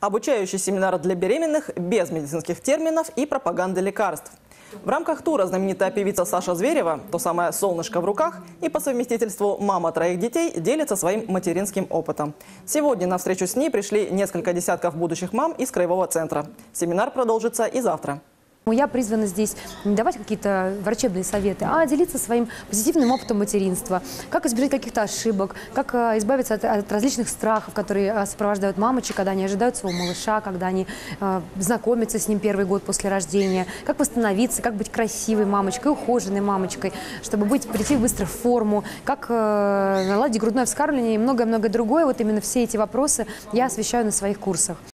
Обучающий семинар для беременных без медицинских терминов и пропаганды лекарств. В рамках тура знаменитая певица Саша Зверева, то самое солнышко в руках, и по совместительству мама троих детей делится своим материнским опытом. Сегодня на встречу с ней пришли несколько десятков будущих мам из Краевого центра. Семинар продолжится и завтра. Я призвана здесь не давать какие-то врачебные советы, а делиться своим позитивным опытом материнства. Как избежать каких-то ошибок, как э, избавиться от, от различных страхов, которые э, сопровождают мамочек, когда они ожидают своего малыша, когда они э, знакомятся с ним первый год после рождения. Как восстановиться, как быть красивой мамочкой, ухоженной мамочкой, чтобы быть, прийти быстро в форму, как э, наладить грудное вскармливание и многое-многое другое. Вот именно все эти вопросы я освещаю на своих курсах.